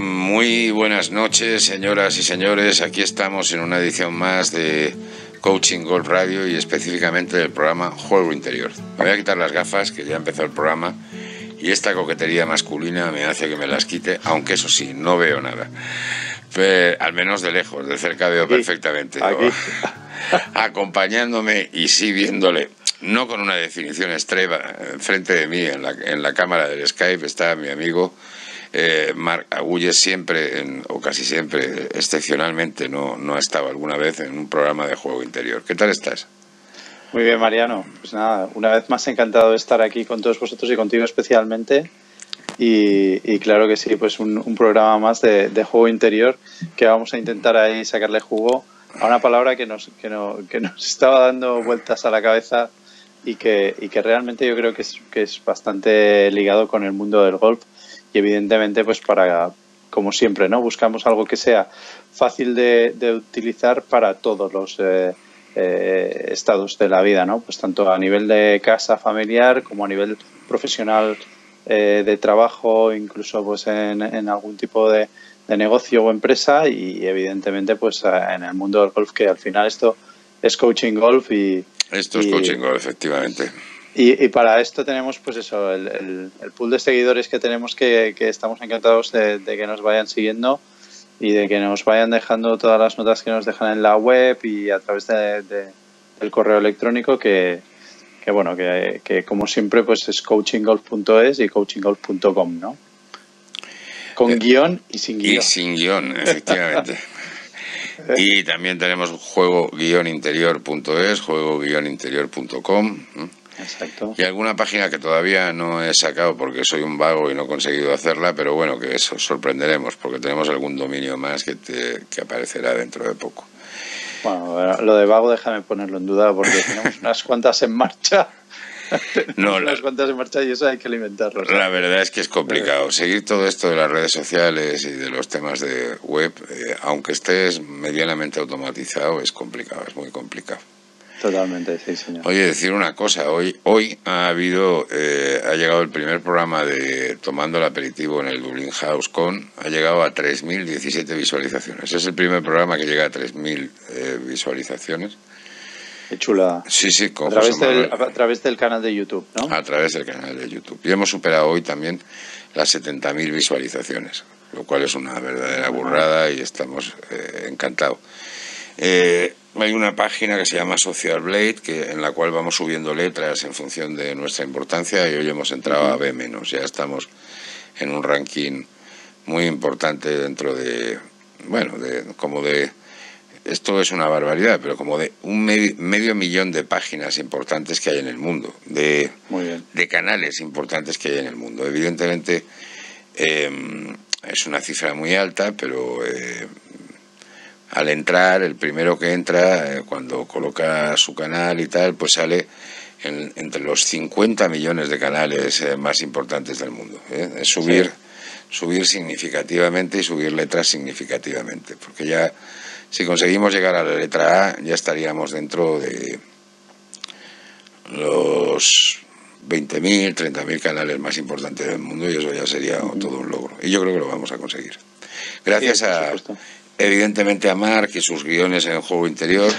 Muy buenas noches, señoras y señores. Aquí estamos en una edición más de Coaching Golf Radio y específicamente del programa Juego Interior. Me voy a quitar las gafas, que ya empezó el programa, y esta coquetería masculina me hace que me las quite, aunque eso sí, no veo nada. al menos de lejos, de cerca veo perfectamente. Acompañándome y sí viéndole no con una definición extrema, frente de mí en la, en la cámara del Skype está mi amigo eh, Marc Agulles siempre, o casi siempre, excepcionalmente, no, no ha estado alguna vez en un programa de juego interior. ¿Qué tal estás? Muy bien, Mariano. Pues nada, una vez más encantado de estar aquí con todos vosotros y contigo especialmente. Y, claro que sí, pues un, programa más de, juego interior que vamos a intentar ahí sacarle jugo a una palabra que nos, que, que nos estaba dando vueltas a la cabeza y que, y que realmente yo creo que es, que es bastante ligado con el mundo del golf y evidentemente pues para como siempre no buscamos algo que sea fácil de, utilizar para todos los eh, eh, estados de la vida no pues tanto a nivel de casa familiar como a nivel profesional eh, de trabajo incluso pues en, algún tipo de, de, negocio o empresa y evidentemente pues en el mundo del golf que al final esto es coaching golf y esto es coaching golf efectivamente y, para esto tenemos, pues eso, el, pool de seguidores que tenemos que, estamos encantados de, que nos vayan siguiendo y de que nos vayan dejando todas las notas que nos dejan en la web y a través de, del correo electrónico que, bueno, que, como siempre pues es coachinggolf.es y coachinggolf.com, ¿no? Con eh, guion y sin guion. Y sin guion, efectivamente. y también tenemos juego-interior.es, juego-interior.com. Y alguna página que todavía no he sacado porque soy un vago y no he conseguido hacerla, pero bueno, que eso sorprenderemos porque tenemos algún dominio más que, te, que aparecerá dentro de poco. Bueno, lo de vago déjame ponerlo en duda porque tenemos unas cuantas en marcha. no, unas cuantas en marcha y eso hay que alimentarlo. La verdad es que es complicado. Seguir todo esto de las redes sociales y de los temas de web, eh, aunque estés medianamente automatizado, es complicado, es muy complicado. Totalmente, sí, señor. Oye, decir una cosa, hoy, hoy ha habido, eh, ha llegado el primer programa de Tomando el Aperitivo en el Dublin House con, ha llegado a 3.017 visualizaciones. Es el primer programa que llega a 3.000 eh, visualizaciones. Qué chula. Sí, sí, a través, del, a través del canal de YouTube, ¿no? A través del canal de YouTube. Y hemos superado hoy también las 70.000 visualizaciones, lo cual es una verdadera burrada y estamos eh, encantados. Eh, hay una página que se llama Social Blade, que, en la cual vamos subiendo letras en función de nuestra importancia y hoy hemos entrado a B menos. Ya estamos en un ranking muy importante dentro de, bueno, de, como de, esto es una barbaridad, pero como de un medio, millón de páginas importantes que hay en el mundo, de, de canales importantes que hay en el mundo. Evidentemente em, es una cifra muy alta, pero eh, al entrar, el primero que entra, eh, cuando coloca su canal y tal, pues sale entre los 50 millones de canales eh, más importantes del mundo. ¿eh? Es subir, subir significativamente y subir letras significativamente, porque ya si conseguimos llegar a la letra A, ya estaríamos dentro de los 20.000, 30.000 canales más importantes del mundo y eso ya sería todo un logro. Y yo creo que lo vamos a conseguir. Gracias a evidentemente a Mark y sus guiones en el juego interior,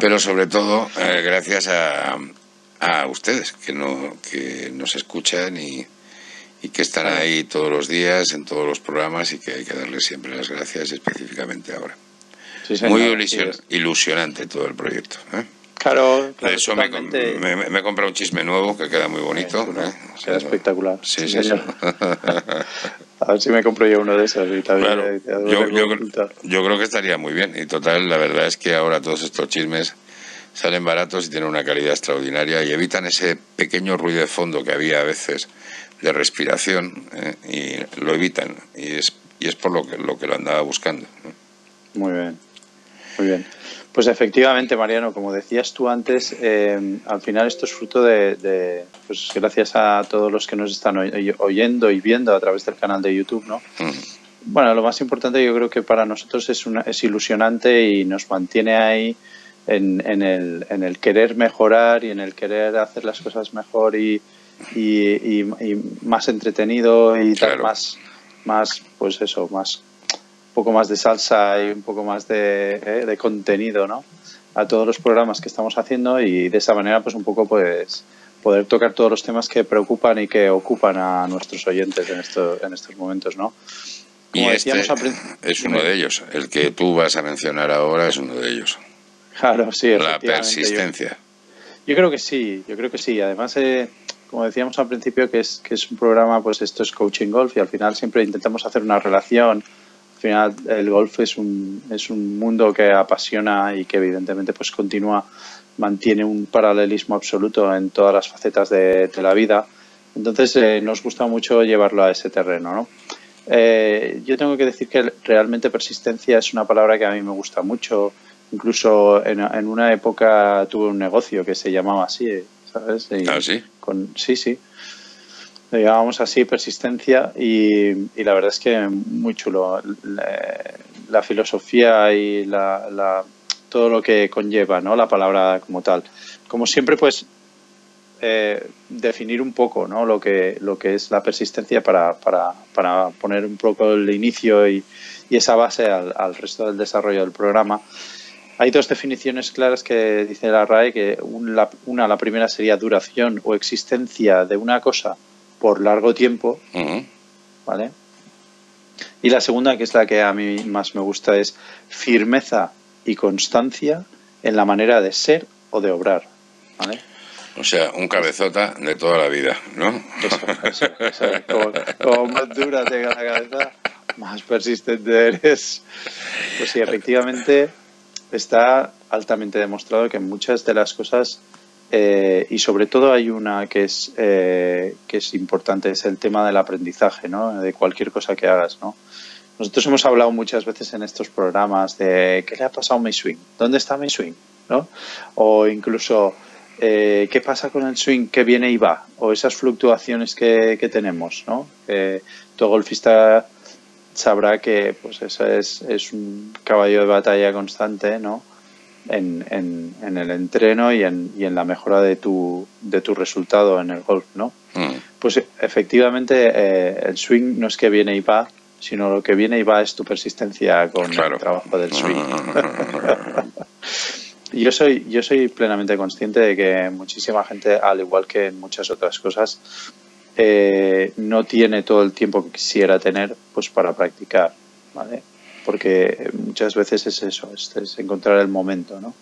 pero sobre todo eh, gracias a, a, ustedes que, no, que nos escuchan y, y, que están ahí todos los días en todos los programas y que hay que darles siempre las gracias específicamente ahora. Muy ilusionante todo el proyecto. ¿eh? Claro, claro. eso me, me, he comprado un chisme nuevo que queda muy bonito. ¿eh? Queda espectacular. Sí, sí, sí. A ver si me compro yo uno de esos. Y claro, yo, yo, creo que estaría muy bien. Y total, la verdad es que ahora todos estos chismes salen baratos y tienen una calidad extraordinaria y evitan ese pequeño ruido de fondo que había a veces de respiración ¿eh? y lo evitan. Y es, y es por lo que, lo que lo andaba buscando. Muy bien, muy bien. Pues efectivamente, Mariano, como decías tú antes, eh, al final esto es fruto de, pues gracias a todos los que nos están oyendo y viendo a través del canal de YouTube, ¿no? Bueno, lo más importante yo creo que para nosotros es, una, es ilusionante y nos mantiene ahí en, en, el, en el querer mejorar y en el querer hacer las cosas mejor y, y, más entretenido y dar más más, pues eso, más, poco más de salsa y un poco más de, eh, de contenido, ¿no? A todos los programas que estamos haciendo y de esa manera, pues un poco, pues poder tocar todos los temas que preocupan y que ocupan a nuestros oyentes en, esto, en estos momentos, ¿no? y este es uno de ellos. El que tú vas a mencionar ahora es uno de ellos. Claro, sí. La persistencia. Yo, creo que sí, yo creo que sí. Además, eh, como decíamos al principio, que es, que es un programa, pues esto es coaching golf y al final siempre intentamos hacer una relación. Al final el golf es un, es un mundo que apasiona y que evidentemente pues continúa, mantiene un paralelismo absoluto en todas las facetas de, la vida. Entonces eh, nos gusta mucho llevarlo a ese terreno, ¿no? Eh, yo tengo que decir que realmente persistencia es una palabra que a mí me gusta mucho. Incluso en, una época tuve un negocio que se llamaba así, ¿sabes? ¿Ah, sí? Con, sí, sí. Lo llamábamos así, persistencia, y, la verdad es que muy chulo. La, filosofía y la, todo lo que conlleva, ¿no? La palabra como tal. Como siempre, pues eh, definir un poco ¿no? lo, que, lo que es la persistencia para, para, para poner un poco el inicio y, y esa base al, al, resto del desarrollo del programa. Hay dos definiciones claras que dice la RAE, que una, la primera sería duración o existencia de una cosa por largo tiempo, ¿vale? Y la segunda, que es la que a mí más me gusta, es firmeza y constancia en la manera de ser o de obrar, ¿vale? O sea, un cabezota de toda la vida, ¿no? Eso, eso, Como, más dura tenga la cabeza, más persistente eres. Pues sí, efectivamente está altamente demostrado que muchas de las cosas, eh, y sobre todo hay una que es, eh, que es importante, es el tema del aprendizaje, ¿no? De cualquier cosa que hagas, ¿no? Nosotros hemos hablado muchas veces en estos programas de ¿qué le ha pasado a mi swing? ¿Dónde está mi swing? ¿no? O incluso eh, qué pasa con el swing que viene y va, o esas fluctuaciones que, tenemos, ¿no? todo golfista sabrá que pues eso es, es un caballo de batalla constante, ¿no? En, en, el entreno y en, y en la mejora de tu, de tu resultado en el golf, ¿no? Mm. Pues efectivamente eh, el swing no es que viene y va, sino lo que viene y va es tu persistencia con el trabajo del swing. yo soy, yo soy plenamente consciente de que muchísima gente, al igual que en muchas otras cosas, eh, no tiene todo el tiempo que quisiera tener pues para practicar, ¿vale? Porque muchas veces es eso, es, encontrar el momento, ¿no?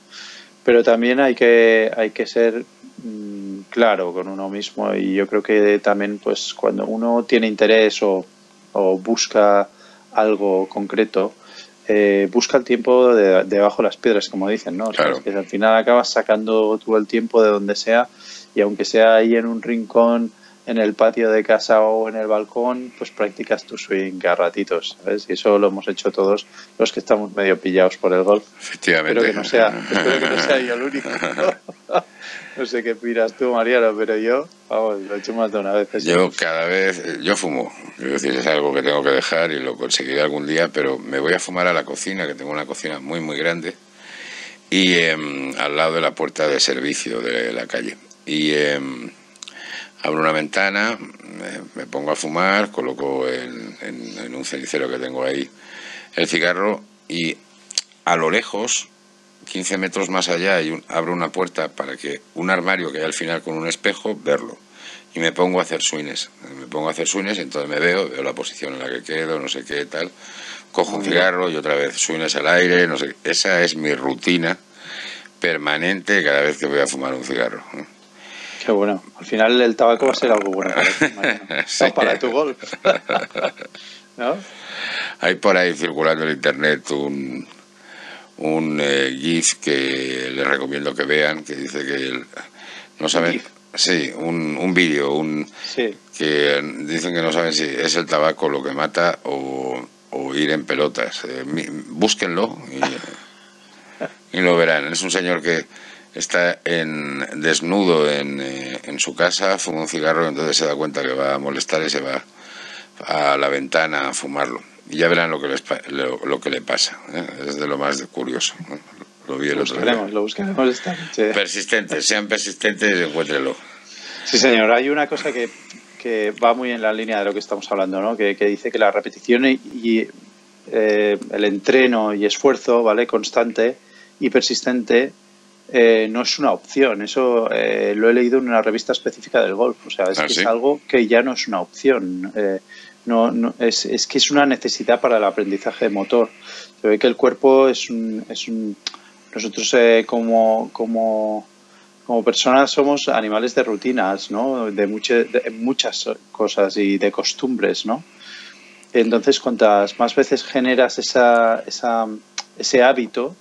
Pero también hay que, hay que ser mm, claro con uno mismo y yo creo que también pues cuando uno tiene interés o, busca algo concreto, eh, busca el tiempo de, debajo de las piedras, como dicen, ¿no? que al final acabas sacando tú el tiempo de donde sea y aunque sea ahí en un rincón en el patio de casa o en el balcón, pues practicas tu swing a ratitos, ¿sabes? Y eso lo hemos hecho todos los que estamos medio pillados por el golf. Efectivamente. Espero que no sea, espero que no sea yo el único. no sé qué piras tú, Mariano, pero yo, vamos, lo he hecho más de una vez. Yo cada vez, yo fumo. Es decir, es algo que tengo que dejar y lo conseguiré algún día, pero me voy a fumar a la cocina, que tengo una cocina muy, muy grande, y em, al lado de la puerta de servicio de la calle. Y... Eh, abro una ventana, me, pongo a fumar, coloco en, un cenicero que tengo ahí el cigarro y a lo lejos, 15 metros más allá, abro una puerta para que un armario que hay al final con un espejo, verlo. Y me pongo a hacer swings. Me pongo a hacer swings, entonces me veo, veo la posición en la que quedo, no sé qué tal. Cojo un cigarro y otra vez swings al aire, no sé. Esa es mi rutina permanente cada vez que voy a fumar un cigarro. Qué bueno. Al final el tabaco va a ser algo bueno para, para tu golf. ¿No? Hay por ahí circulando en internet un, un eh, GIF que les recomiendo que vean, que dice que no saben... Sí, un, un vídeo, un que dicen que no saben si es el tabaco lo que mata o, o ir en pelotas. Eh, búsquenlo y, y lo verán. Es un señor que está en, desnudo en, eh, en, su casa, fuma un cigarro y entonces se da cuenta que va a molestar y se va a la ventana a fumarlo. Y ya verán lo que, les, lo, que le pasa. ¿eh? Es de lo más curioso. Lo vi el lo buscaremos, Lo buscaremos esta Persistentes, sean persistentes y encuéntrenlo. Sí, señor. Hay una cosa que que va muy en la línea de lo que estamos hablando, ¿no? Que, dice que la repetición y, eh, el entreno y esfuerzo, ¿vale? Constante y persistente eh, no es una opción. Eso eh, lo he leído en una revista específica del golf. O sea, es, ¿Ah, que es algo que ya no es una opción. no, no es, es, que es una necesidad para el aprendizaje motor. Se ve que el cuerpo es un... Es un nosotros como, como como personas somos animales de rutinas, ¿no? De, muchas cosas y de costumbres, ¿no? Entonces, cuantas más veces generas esa, esa, ese hábito,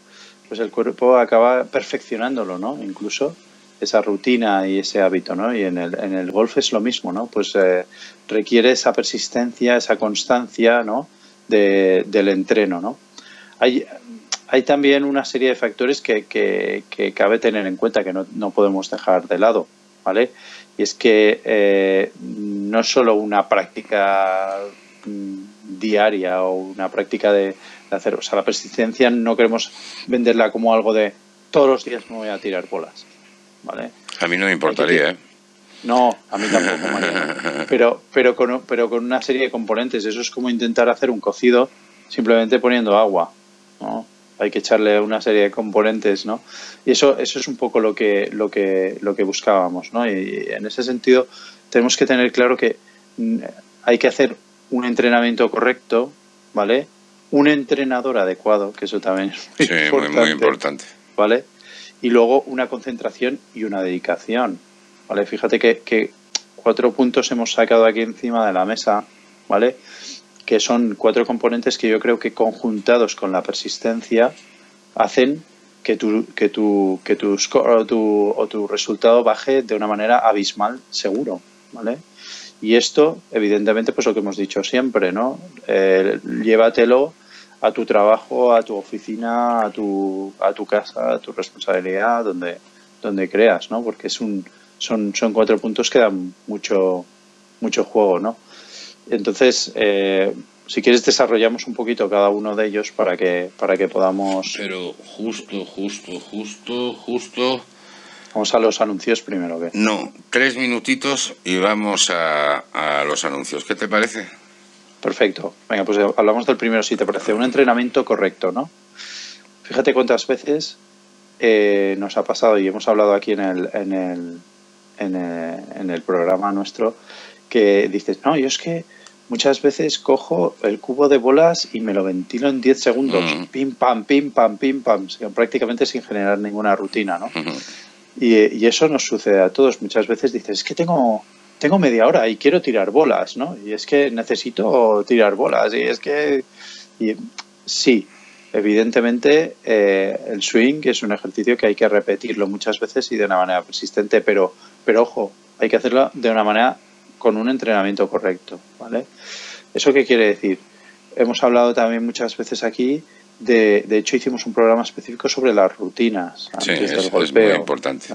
pues el cuerpo acaba perfeccionándolo, ¿no? Incluso esa rutina y ese hábito, ¿no? Y en el, en el golf es lo mismo, ¿no? Pues eh, requiere esa persistencia, esa constancia, ¿no? De, del entreno, ¿no? Hay, hay también una serie de factores que, que, cabe tener en cuenta que no, no, podemos dejar de lado, ¿vale? Y es que eh, no es solo una práctica mm, diaria o una práctica de, hacer, o sea, la persistencia no queremos venderla como algo de todos los días me voy a tirar bolas, ¿vale? A mí no me importaría, ¿eh? No, a mí tampoco, Pero, pero, con, pero con una serie de componentes. Eso es como intentar hacer un cocido simplemente poniendo agua, ¿no? hay que echarle una serie de componentes, ¿no? Y eso, eso es un poco lo que, lo que, lo que buscábamos, ¿no? Y en ese sentido tenemos que tener claro que mm, hay que hacer un entrenamiento correcto, ¿vale? Un entrenador adecuado, que eso también es muy, importante, muy, importante, ¿vale? Y luego una concentración y una dedicación, ¿vale? Fíjate que, que cuatro puntos hemos sacado aquí encima de la mesa, ¿vale? que son cuatro componentes que yo creo que conjuntados con la persistencia hacen que tu, que tu, que tu score o tu, o tu resultado baje de una manera abismal seguro, ¿vale? Y esto, evidentemente, pues lo que hemos dicho siempre, ¿no? Eh, llévatelo a tu trabajo, a tu oficina, a tu, a tu casa, a tu responsabilidad, donde, donde creas, ¿no? Porque es un, son, son cuatro puntos que dan mucho, mucho juego, ¿no? Entonces, eh, si quieres desarrollamos un poquito cada uno de ellos para que para que podamos. Pero justo, justo, justo, justo. Vamos a los anuncios primero, ¿qué? No, tres minutitos y vamos a, los anuncios. ¿Qué te parece? Perfecto. Venga, pues hablamos del primero, si te parece. Un entrenamiento correcto, ¿no? Fíjate cuántas veces eh, nos ha pasado y hemos hablado aquí en el, en el, en el, en el programa nuestro que dices, no, yo es que muchas veces cojo el cubo de bolas y me lo ventilo en 10 segundos, mm. pim, pam, pim, pam, pim, pam, prácticamente sin generar ninguna rutina, ¿no? y, eso nos sucede a todos. Muchas veces dices, es que tengo, tengo media hora y quiero tirar bolas, ¿no? Y es que necesito tirar bolas y es que... Sí, evidentemente eh, el swing es un ejercicio que hay que repetirlo muchas veces y de una manera persistente, pero, pero ojo, hay que hacerlo de una manera con un entrenamiento correcto, ¿vale? ¿Eso qué quiere decir? Hemos hablado también muchas veces aquí de, de hecho hicimos un programa específico sobre las rutinas sí, es, muy importante.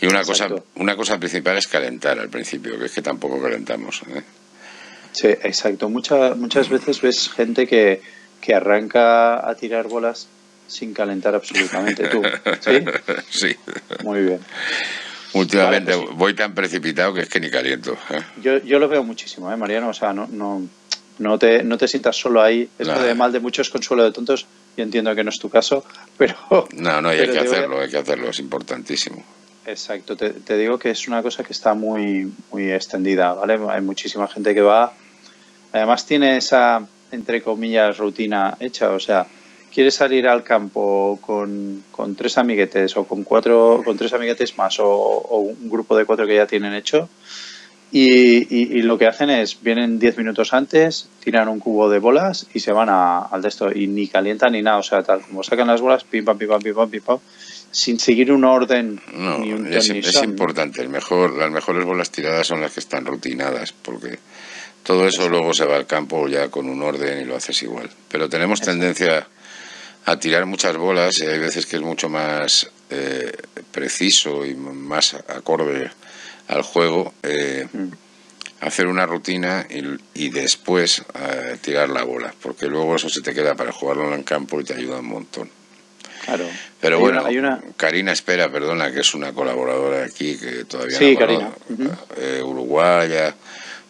Y una cosa, una cosa principal es calentar al principio, que es que tampoco calentamos. ¿eh? Sí, exacto. Muchas muchas veces ves gente que, que arranca a tirar bolas sin calentar absolutamente. ¿Tú? ¿Sí? Sí. Muy bien. Últimamente pues voy tan precipitado que es que ni caliento. ¿eh? Yo, yo lo veo muchísimo, ¿eh, Mariano? O sea, no, no, no, te, no te sientas solo ahí. Es de mal de muchos consuelo de tontos. Yo entiendo que no es tu caso, pero... No, no, hay que hacerlo, hay que hacerlo, es importantísimo. Exacto, te, te, digo que es una cosa que está muy, muy extendida, ¿vale? Hay muchísima gente que va... Además tiene esa, entre comillas, rutina hecha, o sea, quieres salir al campo con, con, tres amiguetes o con cuatro, con tres amiguetes más o, un grupo de cuatro que ya tienen hecho y, y, lo que hacen es vienen diez minutos antes, tiran un cubo de bolas y se van a, al de esto. Y ni calientan ni nada, o sea, tal como sacan las bolas, pim pam, pim pam, pim pam, pim pam, sin seguir un orden no, ni un es, es importante, el mejor, las mejores bolas tiradas son las que están rutinadas porque todo eso luego se va al campo ya con un orden y lo haces igual. Pero tenemos tendencia a tirar muchas bolas y hay veces que es mucho más eh, preciso y más acorde al juego eh, mm. hacer una rutina y, después eh, tirar la bola porque luego eso se te queda para jugarlo en el campo y te ayuda un montón claro Pero bueno, Karina Espera, perdona, que es una colaboradora aquí que todavía sí, Karina. Eh, uruguaya,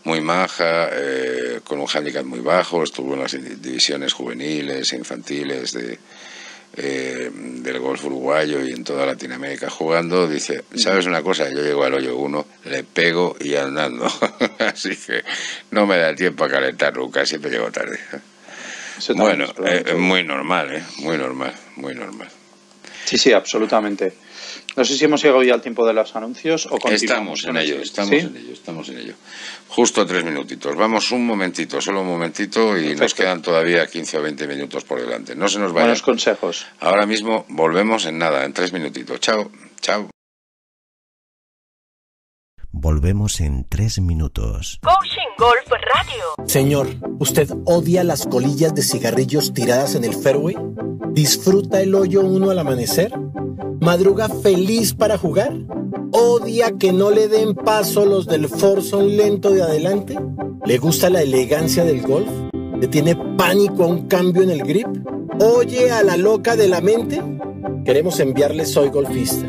muy maja, eh, con un handicap muy bajo, estuvo en las divisiones juveniles, infantiles de, eh, del golf uruguayo y en toda Latinoamérica jugando, dice, ¿sabes una cosa? Yo llego al hoyo uno, le pego y andando. Así que no me da tiempo a calentar nunca, siempre llego tarde. bueno, es muy normal, ¿eh? Muy normal, muy normal. Sí, sí, absolutamente. No sé si hemos llegado ya al tiempo de los anuncios o continuamos. Estamos en ello, estamos en ello, estamos en ello. Justo tres minutitos. Vamos un momentito, solo un momentito y nos quedan todavía 15 o 20 minutos por delante. No se nos vayan. Buenos consejos. Ahora mismo volvemos en nada, en tres minutitos. Chao, chao. Volvemos en tres minutos. Coaching Golf Radio. Señor, ¿usted odia las colillas de cigarrillos tiradas en el fairway? ¿Disfruta el hoyo uno al amanecer? ¿Madruga feliz para jugar? ¿Odia que no le den paso los del Forson lento de adelante? ¿Le gusta la elegancia del golf? ¿Le tiene pánico a un cambio en el grip? ¿Oye a la loca de la mente? Queremos enviarle Soy Golfista,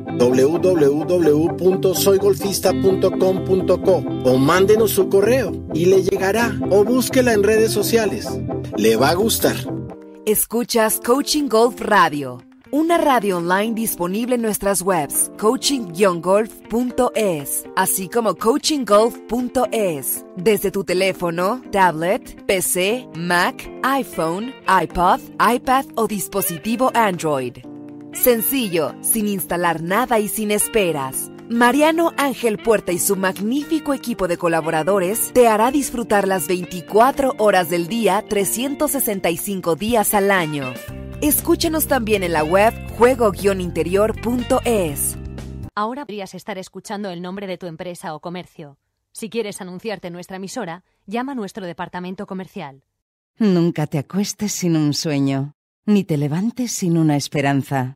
www.soygolfista.com.co o mándenos su correo y le llegará o búsquela en redes sociales. Le va a gustar. Escuchas Coaching Golf Radio, una radio online disponible en nuestras webs coaching-golf.es, así como coachinggolf.es, desde tu teléfono, tablet, PC, Mac, iPhone, iPod, iPad o dispositivo Android. Sencillo, sin instalar nada y sin esperas. Mariano Ángel Puerta y su magnífico equipo de colaboradores te hará disfrutar las 24 horas del día, 365 días al año. Escúchanos también en la web juego-interior.es. Ahora podrías estar escuchando el nombre de tu empresa o comercio. Si quieres anunciarte en nuestra emisora, llama a nuestro departamento comercial. Nunca te acuestes sin un sueño, ni te levantes sin una esperanza.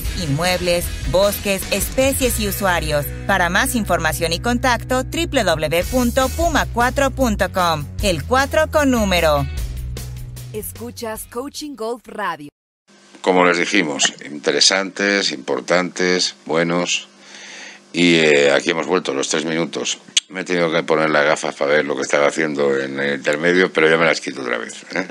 inmuebles, bosques, especies y usuarios. Para más información y contacto, www.puma4.com. El 4 con número. Escuchas Coaching Golf Radio. Como les dijimos, interesantes, importantes, buenos. Y eh, aquí hemos vuelto los tres minutos. Me he tenido que poner las gafas para ver lo que estaba haciendo en el intermedio, pero ya me las quito otra vez. ¿eh?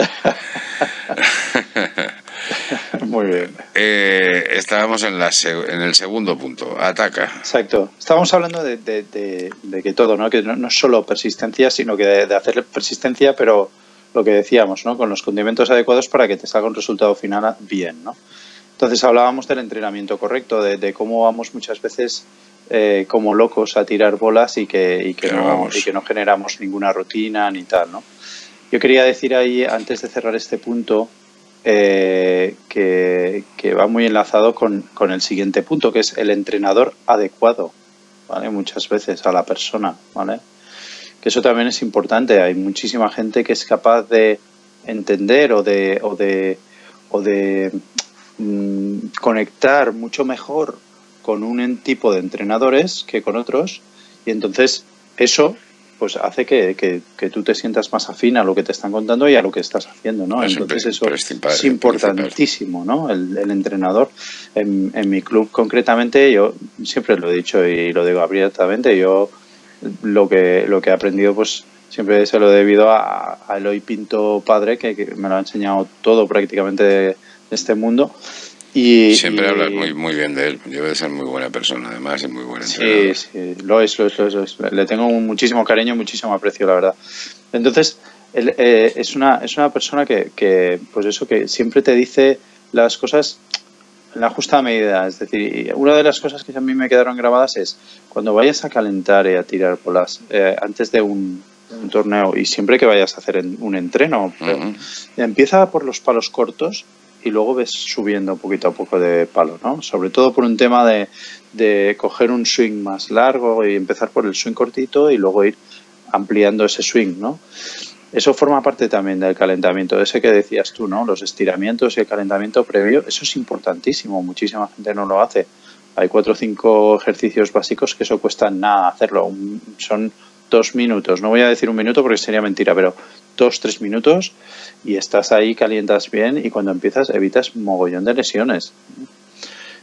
Muy bien. Eh, estábamos en, la en el segundo punto, ataca. Exacto. Estábamos hablando de, que todo, ¿no? que no, es solo persistencia, sino que de, hacer persistencia, pero lo que decíamos, ¿no? con los condimentos adecuados para que te salga un resultado final bien. ¿no? Entonces hablábamos del entrenamiento correcto, de, cómo vamos muchas veces eh, como locos a tirar bolas y que, y que, no, y que no generamos ninguna rutina ni tal. ¿no? Yo quería decir ahí, antes de cerrar este punto, eh, que, va muy enlazado con, el siguiente punto, que es el entrenador adecuado, ¿vale? Muchas veces a la persona, ¿vale? Que eso también es importante. Hay muchísima gente que es capaz de entender o de, o de, o de mm, conectar mucho mejor con un tipo de entrenadores que con otros. Y entonces eso pues hace que, que, que, tú te sientas más afín a lo que te están contando y a lo que estás haciendo, ¿no? Es Entonces eso es importantísimo, ¿no? El, el entrenador. En, en, mi club concretamente, yo siempre lo he dicho y lo digo abiertamente, yo lo que, lo que he aprendido, pues siempre se lo he debido a, a Eloy Pinto padre, que, que, me lo ha enseñado todo prácticamente de, de este mundo. Y, Siempre y, hablas muy, muy bien de él. Debe de ser muy buena persona, además, y muy buen Sí, sí, lo es, lo es, lo es, lo es. Le tengo un muchísimo cariño, muchísimo aprecio, la verdad. Entonces, él eh, es, una, es una persona que, que, pues eso, que siempre te dice las cosas en la justa medida. Es decir, una de las cosas que a mí me quedaron grabadas es cuando vayas a calentar y a tirar bolas eh, antes de un, un, torneo y siempre que vayas a hacer un entreno, Uh -huh. empieza por los palos cortos y luego ves subiendo poquito a poco de palo, ¿no? Sobre todo por un tema de, de, coger un swing más largo y empezar por el swing cortito y luego ir ampliando ese swing, ¿no? Eso forma parte también del calentamiento, ese que decías tú, ¿no? Los estiramientos y el calentamiento previo, eso es importantísimo, muchísima gente no lo hace. Hay cuatro o cinco ejercicios básicos que eso cuesta nada hacerlo, son dos minutos, no voy a decir un minuto porque sería mentira, pero dos, tres minutos y estás ahí, calientas bien y cuando empiezas evitas mogollón de lesiones.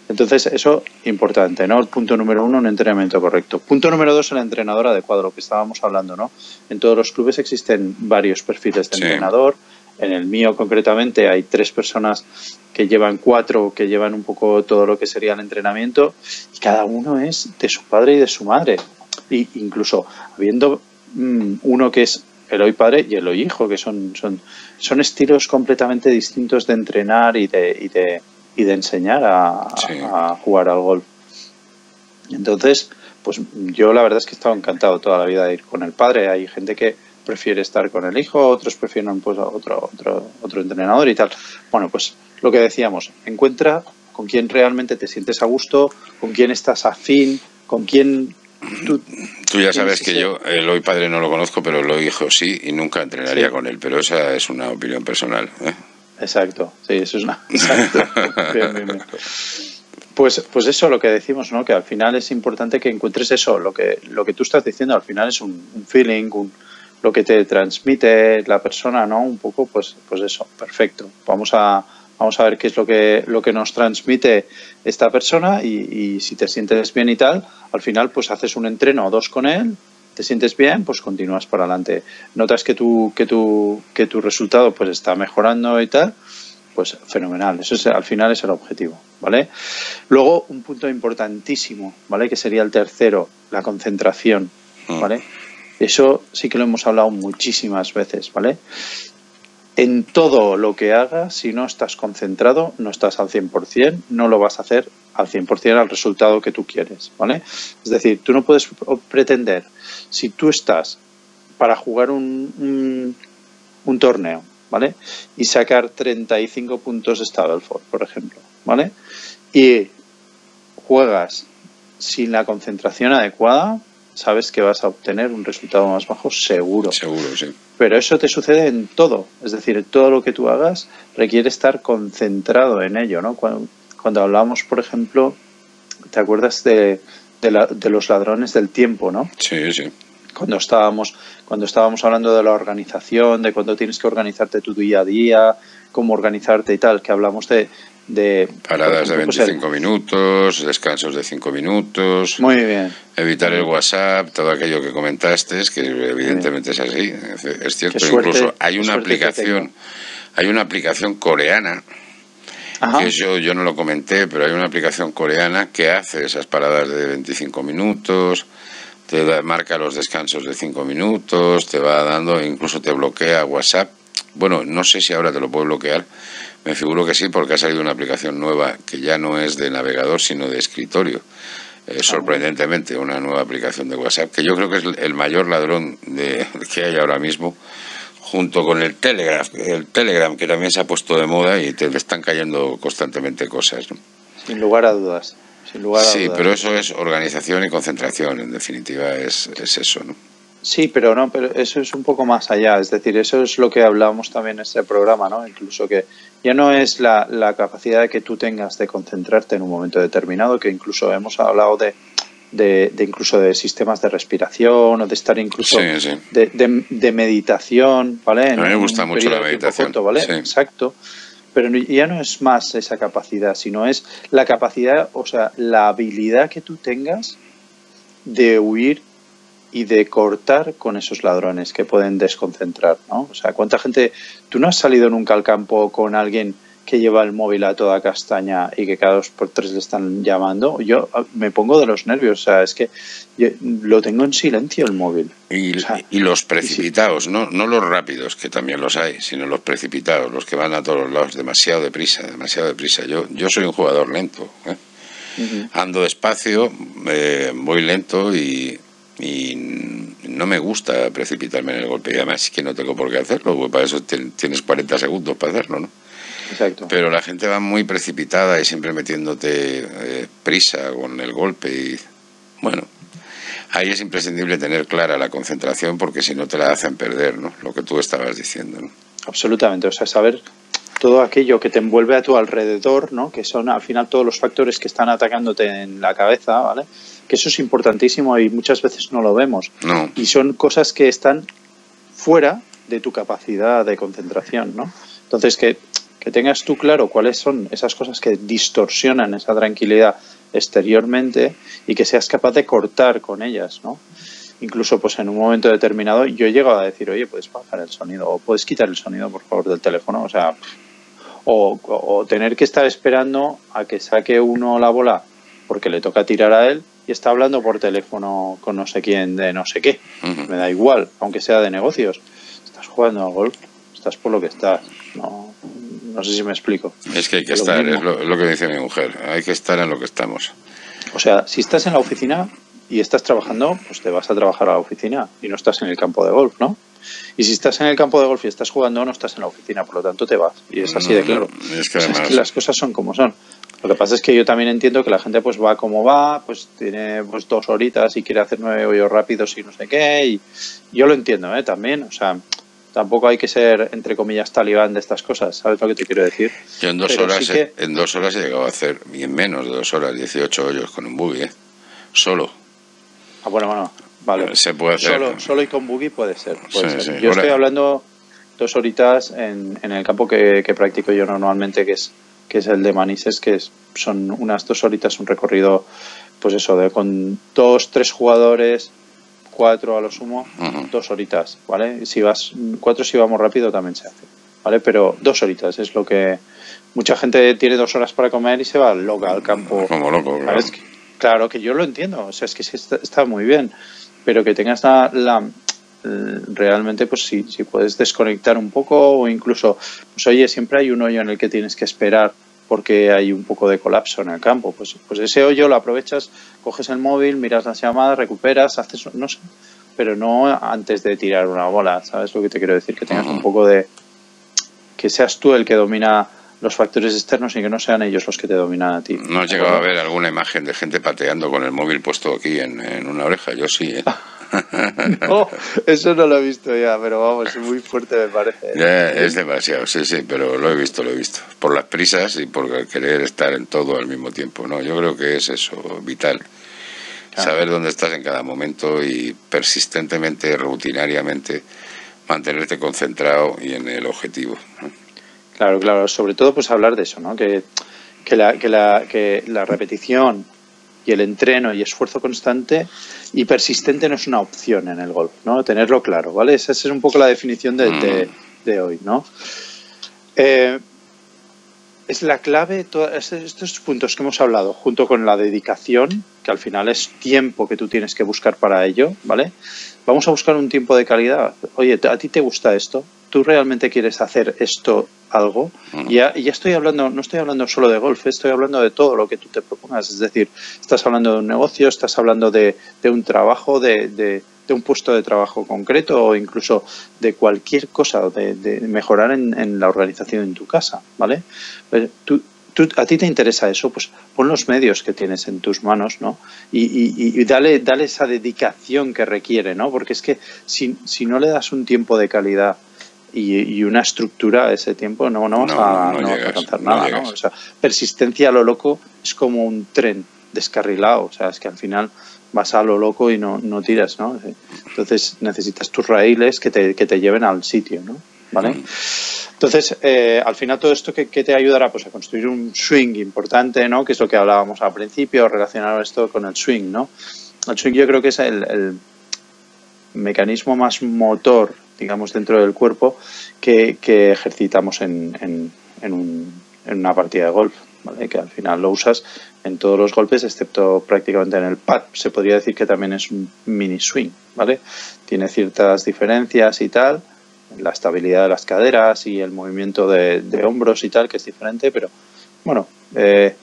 Entonces, eso importante, ¿no? El punto número uno, un entrenamiento correcto. Punto número dos, el entrenador adecuado, lo que estábamos hablando, ¿no? En todos los clubes existen varios perfiles de Sí. entrenador. En el mío, concretamente, hay tres personas que llevan cuatro, que llevan un poco todo lo que sería el entrenamiento, y cada uno es de su padre y de su madre. Y incluso habiendo mmm, uno que es el hoy padre y el hoy hijo, que son, son, son estilos completamente distintos de entrenar y de, y de, y de enseñar a, Sí. a jugar al golf. Entonces, pues yo la verdad es que he estado encantado toda la vida de ir con el padre. Hay gente que prefiere estar con el hijo, otros prefieren pues a otro, otro, otro entrenador y tal. Bueno, pues lo que decíamos, encuentra con quién realmente te sientes a gusto, con quién estás afín, con quién tú, Tú ya sabes que yo, el hoy padre no lo conozco, pero el hoy hijo sí, y nunca entrenaría Sí. con él, pero esa es una opinión personal. ¿eh? Exacto, sí, eso es una. Exacto. Bien, bien, bien. Pues, pues eso lo que decimos, ¿no? Que al final es importante que encuentres eso, lo que, lo que tú estás diciendo, al final es un, un feeling, un, lo que te transmite la persona, ¿no? Un poco, pues, pues eso, perfecto. Vamos a, vamos a ver qué es lo que, lo que nos transmite esta persona y, y si te sientes bien y tal, al final pues haces un entreno o dos con él, te sientes bien, pues continúas para adelante. Notas que tu, que tu, que tu resultado pues está mejorando y tal, pues fenomenal. Eso es, al final es el objetivo, ¿vale? Luego, un punto importantísimo, ¿vale? Que sería el tercero, la concentración, Mm. ¿vale? Eso sí que lo hemos hablado muchísimas veces, ¿vale? En todo lo que hagas, si no estás concentrado, no estás al 100%, no lo vas a hacer al 100% al resultado que tú quieres, ¿vale? Es decir, tú no puedes pretender, si tú estás para jugar un, un, torneo, ¿vale? Y sacar 35 puntos de Stableford, por ejemplo, ¿vale? Y juegas sin la concentración adecuada, sabes que vas a obtener un resultado más bajo seguro. Seguro, sí. Pero eso te sucede en todo, es decir, todo lo que tú hagas requiere estar concentrado en ello, ¿no? Cuando, cuando hablamos, por ejemplo, ¿te acuerdas de, de, la, de los ladrones del tiempo, no? Sí, sí. Cuando estábamos, cuando estábamos hablando de la organización, de cuando tienes que organizarte tu día a día, cómo organizarte y tal, que hablamos de, de Paradas ejemplo, de pues 25 minutos, descansos de 5 minutos, Muy bien. evitar el WhatsApp, todo aquello que comentaste, es que evidentemente es así, es- cierto. Suerte- Incluso hay una aplicación, hay una aplicación coreana Ajá. que yo, yo no lo comenté, pero hay una aplicación coreana que hace esas paradas de 25 minutos, te da- marca los descansos de 5 minutos, te va dando, incluso te bloquea WhatsApp. Bueno, no sé si ahora te lo puedo bloquear, me figuro que sí, porque ha salido una aplicación nueva que ya no es de navegador, sino de escritorio. Eh, sorprendentemente, una nueva aplicación de WhatsApp, que yo creo que es el mayor ladrón de, que hay ahora mismo, junto con el Telegram, el Telegram que también se ha puesto de moda y te le están cayendo constantemente cosas. ¿no? Sin lugar a dudas. Sin lugar a Sí, dudas. pero eso es organización y concentración, en definitiva es, es eso, ¿no? Sí, pero no, pero eso es un poco más allá. Es decir, eso es lo que hablamos también en este programa, ¿no? Incluso que ya no es la, la capacidad que tú tengas de concentrarte en un momento determinado, que incluso hemos hablado de, de, de incluso de sistemas de respiración o de estar incluso Sí, sí. De, de- meditación, ¿vale? A mí me gusta mucho la meditación, corto, ¿vale? sí. Exacto. Pero ya no es más esa capacidad, sino es la capacidad, o sea, la habilidad que tú tengas de huir y de cortar con esos ladrones que pueden desconcentrar, ¿no? O sea, ¿cuánta gente... Tú no has salido nunca al campo con alguien que lleva el móvil a toda castaña y que cada dos por tres le están llamando? Yo ah, me pongo de los nervios, o sea, es que yo lo tengo en silencio el móvil. Y, O sea, y los precipitados, no, no los rápidos, que también los hay, sino los precipitados, los que van a todos lados demasiado deprisa, demasiado deprisa. Yo, yo soy un jugador lento, ¿eh? Ando despacio, eh, voy lento y, y no me gusta precipitarme en el golpe. Y además es que no tengo por qué hacerlo, porque para eso tien- tienes 40 segundos para hacerlo, ¿no? Exacto. Pero la gente va muy precipitada y siempre metiéndote eh, prisa con el golpe y bueno, ahí es imprescindible tener clara la concentración porque si no te la hacen perder, ¿no? Lo que tú estabas diciendo, ¿no? Absolutamente, o sea, saber todo aquello que te envuelve a tu alrededor, ¿no? Que son al final todos los factores que están atacándote en la cabeza, ¿vale? Que eso es importantísimo y muchas veces no lo vemos. No, Y son cosas que están fuera de tu capacidad de concentración, ¿no? Entonces, que, que tengas tú claro cuáles son esas cosas que distorsionan esa tranquilidad exteriormente y que seas capaz de cortar con ellas, ¿no? Incluso, pues en un momento determinado, yo he llegado a decir, oye, puedes bajar el sonido o puedes quitar el sonido, por favor, del teléfono, o sea, o, o tener que estar esperando a que saque uno la bola porque le toca tirar a él y está hablando por teléfono con no sé quién de no sé qué. Me da igual, aunque sea de negocios. Estás jugando al golf, estás por lo que estás. No, no sé si me explico. es que hay que estar, es lo, que dice mi mujer, hay que estar en lo que estamos. O sea, si estás en la oficina y estás trabajando, pues te vas a trabajar a la oficina y no estás en el campo de golf, ¿no? Y si estás en el campo de golf y estás jugando, no estás en la oficina, por lo tanto te vas. Y es así de claro. Mm, Es que O sea, es además- que las cosas son como son. Lo que pasa es que yo también entiendo que la gente pues va como va, pues tiene pues dos horitas y quiere hacer nueve hoyos rápidos y no sé qué. Y yo lo entiendo, ¿eh? También, o sea, tampoco hay que ser, entre comillas, talibán de estas cosas. ¿Sabes lo que te quiero decir? Yo en dos Pero horas, sí he- que- en dos horas he llegado a hacer, y en menos de dos horas, 18 hoyos con un buggy, ¿eh? Solo. Ah, bueno, bueno, vale. Se puede hacer. Solo, solo y con buggy puede ser. puede Sí, ser. sí. Yo estoy hablando dos horitas en, en el campo que, que practico yo normalmente, que es que es el de Manises, que es- son unas dos horitas, un recorrido, pues eso, de con dos, tres jugadores, cuatro a lo sumo, dos horitas, ¿vale? Si vas, cuatro si vamos rápido también se hace, ¿vale? Pero dos horitas es lo que mucha gente tiene dos horas para comer y se va loca al campo. Como loco, claro. ¿Sabes? Claro que yo lo entiendo, o sea, es que está, está muy bien, pero que tengas la, la- realmente, pues sí, si puedes desconectar un poco o incluso, pues oye, siempre hay un hoyo en el que tienes que esperar porque hay un poco de colapso en el campo, pues, pues ese hoyo lo aprovechas, coges el móvil, miras las llamadas, recuperas, haces, no sé, pero no antes de tirar una bola, ¿sabes lo que te quiero decir? Que tengas un poco de, que seas tú el que domina los factores externos y que no sean ellos los que te dominan a ti. ¿No has llegado a ver alguna imagen de gente pateando con el móvil puesto aquí en, en una oreja? Yo sí, ¿eh? No, eso no lo he visto ya, pero vamos, es muy fuerte me parece. Ya, es demasiado, sí, sí, pero lo he visto, lo he visto. Por las prisas y por querer estar en todo al mismo tiempo, ¿no? Yo creo que es eso, vital. Saber dónde estás en cada momento y persistentemente, rutinariamente, mantenerte concentrado y en el objetivo. ¿no? Claro, claro, sobre todo pues hablar de eso, ¿no? Que, que, la, que, la, que la repetición y el entreno y esfuerzo constante y persistente no es una opción en el golf, ¿no? Tenerlo claro, ¿vale? Esa es un poco la definición de, de, de hoy, ¿no? Eh, es la clave, todos estos puntos que hemos hablado, junto con la dedicación, que al final es tiempo que tú tienes que buscar para ello, ¿vale? Vamos a buscar un tiempo de calidad. Oye, ¿a ti te gusta esto? ¿Tú realmente quieres hacer esto algo? Y ya, ya estoy hablando, no estoy hablando solo de golf, estoy hablando de todo lo que tú te propongas. Es decir, estás hablando de un negocio, estás hablando de, de un trabajo, de, de, de, un puesto de trabajo concreto o incluso de cualquier cosa, de, mejorar en, en, la organización en tu casa, ¿vale? Tú, tú, a ti te interesa eso, pues pon los medios que tienes en tus manos, ¿no? Y, y, y dale, dale esa dedicación que requiere, ¿no? Porque es que si, si no le das un tiempo de calidad y, y, una estructura a ese tiempo, no, no, a, no, no llegas, vas a alcanzar nada, no. O sea, persistencia a lo loco es como un tren. descarrilado, o sea, es que al final vas a lo loco y no, no tiras, ¿no? Entonces necesitas tus raíles que te, que te lleven al sitio, ¿no? ¿Vale? Entonces, eh, al final todo esto que, te ayudará pues, a construir un swing importante, ¿no? Que es lo que hablábamos al principio, relacionado esto con el swing, ¿no? El swing yo creo que es el, mecanismo más motor, digamos, dentro del cuerpo que, ejercitamos en, en, una partida de golf, ¿vale? Que al final lo usas en todos los golpes, excepto prácticamente en el pad. Se podría decir que también es un mini swing, ¿vale? Tiene ciertas diferencias y tal, la estabilidad de las caderas y el movimiento de, hombros y tal, que es diferente, pero bueno, eh,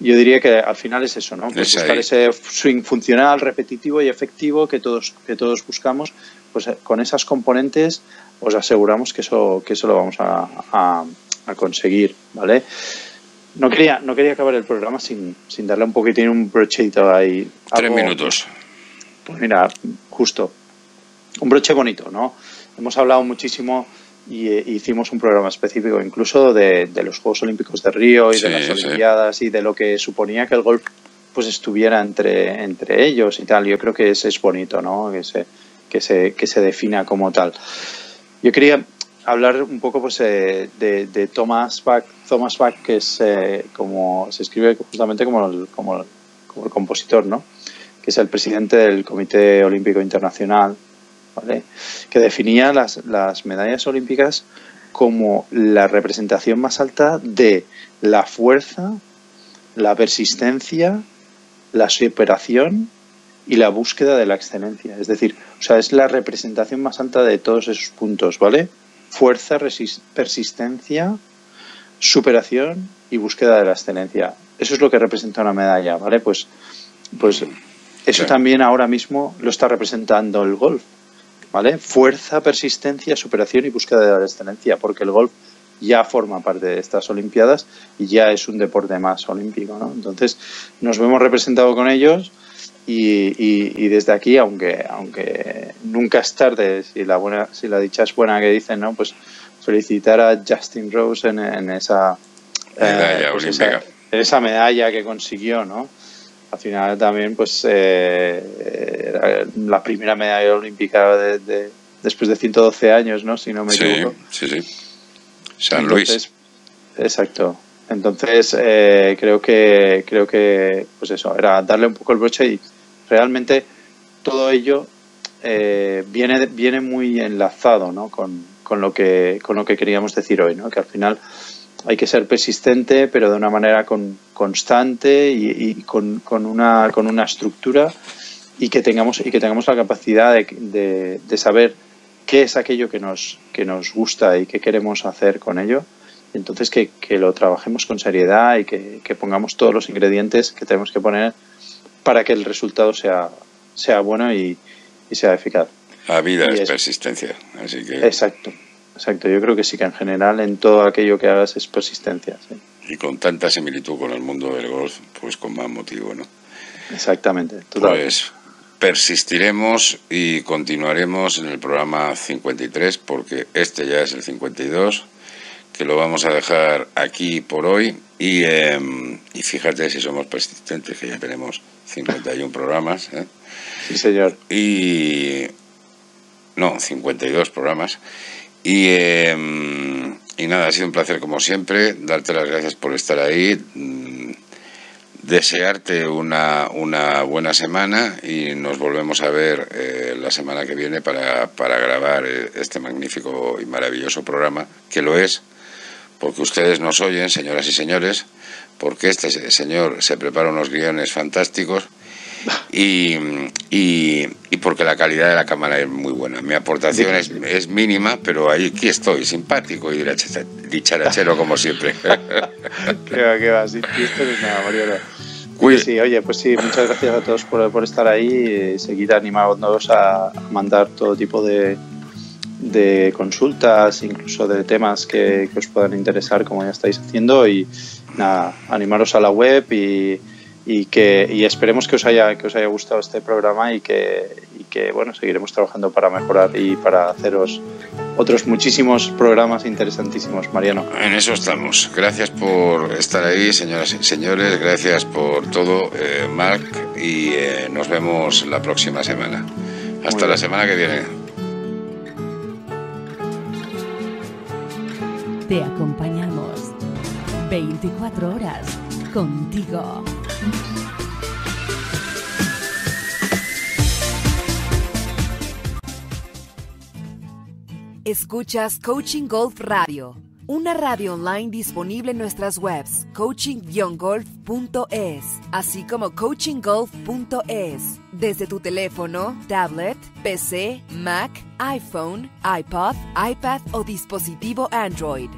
yo diría que al final es eso, ¿no? Pues buscar ese swing funcional, repetitivo y efectivo que todos, que todos buscamos, pues eh, con esas componentes os aseguramos que eso, que eso lo vamos a, a conseguir, ¿vale? No quería, no quería acabar el programa sin, sin darle un poquitín un brochito ahí. Tres minutos. Pues mira, justo. Un broche bonito, ¿no? Hemos hablado muchísimo y eh, hicimos un programa específico incluso de, los Juegos Olímpicos de Río y de las Olimpiadas y de lo que suponía que el golf pues estuviera entre, entre ellos y tal. Yo creo que ese es bonito, ¿no? Que se, que se, que se defina como tal. Yo quería hablar un poco pues, eh, de, Thomas Bach, Thomas Bach, que es eh, como se escribe justamente como el, como, como el compositor, ¿no? que es el presidente del Comité Olímpico Internacional, ¿vale? que definía las, las medallas olímpicas como la representación más alta de la fuerza, la persistencia, la superación y la búsqueda de la excelencia. Es decir, o sea, es la representación más alta de todos esos puntos, ¿vale? fuerza, persistencia, superación y búsqueda de la excelencia. Eso es lo que representa una medalla, ¿vale? Pues, pues eso también ahora mismo lo está representando el golf, ¿vale? Fuerza, persistencia, superación y búsqueda de la excelencia, porque el golf ya forma parte de estas Olimpiadas y ya es un deporte más olímpico, ¿no? Entonces nos vemos representados con ellos y, desde aquí, aunque, aunque nunca es tarde, si la, buena, si la dicha es buena que dicen, ¿no? pues felicitar a Justin Rose en, en esa, medalla eh, pues esa, medalla que consiguió, ¿no? Al final también, pues, eh, la primera medalla olímpica de, después de 112 años, ¿no? Si no me equivoco. Sí, sí. San Luis. Exacto. Entonces, eh, creo que, creo que, pues eso, era darle un poco el broche y realmente todo ello eh, viene, viene muy enlazado ¿no? con, con, lo que, con lo que queríamos decir hoy, ¿no? que al final hay que ser persistente, pero de una manera con, constante y, con, con, una, con una estructura y que tengamos, y que tengamos la capacidad de, de, saber qué es aquello que nos, que nos gusta y qué queremos hacer con ello. Entonces que, que lo trabajemos con seriedad y que, que, pongamos todos los ingredientes que tenemos que poner para que el resultado sea, sea bueno y, sea eficaz. La vida es, persistencia, así que... Exacto, exacto. Yo creo que sí que en general en todo aquello que hagas es persistencia. Y con tanta similitud con el mundo del golf, pues con más motivo, ¿no? Exactamente. Pues persistiremos y continuaremos en el programa 53 porque este ya es el 52 que lo vamos a dejar aquí por hoy y, em, y fíjate si somos persistentes, que ya tenemos 51 programas. ¿eh? Sí, señor. Y. No, 52 programas. Y, em, y nada, ha sido un placer como siempre. Darte las gracias por estar ahí. Mm, desearte una, una buena semana y nos volvemos a ver eh, la semana que viene para, para grabar eh, este magnífico y maravilloso programa, que lo es, porque ustedes nos oyen, señoras y señores, porque este señor se prepara unos guiones fantásticos y, y, porque la calidad de la cámara es muy buena. Mi aportación es, es mínima, pero ahí aquí estoy, simpático y dicharachero como siempre. qué va, qué va, sí, esto no es nada, Mariano. Sí, oye, pues sí, muchas gracias a todos por, por estar ahí. Seguid animándonos a mandar todo tipo de, de consultas, incluso de temas que, que, os puedan interesar, como ya estáis haciendo. Y nada, animaros a la web y, y que y esperemos que os haya que os haya gustado este programa y que, y que bueno seguiremos trabajando para mejorar y para haceros otros muchísimos programas interesantísimos, Mariano. En eso estamos. Gracias por estar ahí, señoras y señores. Gracias por todo, eh, Marc, y eh, nos vemos la próxima semana. Hasta la semana que viene. Te acompañamos 24 horas contigo. Escuchas Coaching Golf Radio, una radio online disponible en nuestras webs coaching-golf.es, así como coachinggolf.es, desde tu teléfono, tablet, PC, Mac, iPhone, iPod, iPad o dispositivo Android.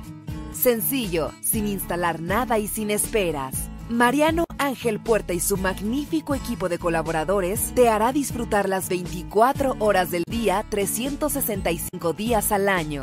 Sencillo, sin instalar nada y sin esperas. Mariano Ángel Puerta y su magnífico equipo de colaboradores te hará disfrutar las 24 horas del día, 365 días al año.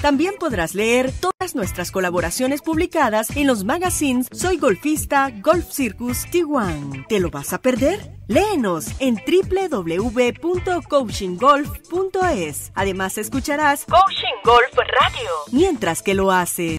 También podrás leer todas nuestras colaboraciones publicadas en los magazines Soy Golfista, Golf Circus, Tijuana. ¿Te lo vas a perder? Léenos en www.coachinggolf.es. Además escucharás Coaching Golf Radio. mientras que lo haces.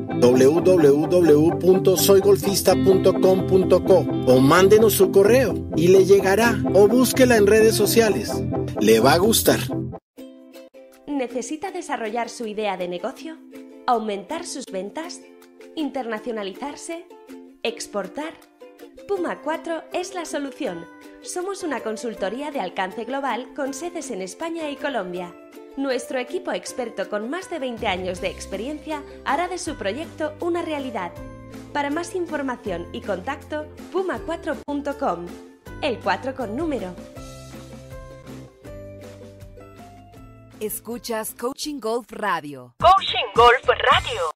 www.soygolfista.com.co o mándenos su correo y le llegará o búsquela en redes sociales. Le va a gustar. ¿Necesita desarrollar su idea de negocio? ¿Aumentar sus ventas? ¿Internacionalizarse? ¿Exportar? Puma 4 es la solución. Somos una consultoría de alcance global con sedes en España y Colombia. Nuestro equipo experto con más de 20 años de experiencia hará de su proyecto una realidad. Para más información y contacto, puma4.com. El 4 con número. Escuchas Coaching Golf Radio. Coaching Golf Radio.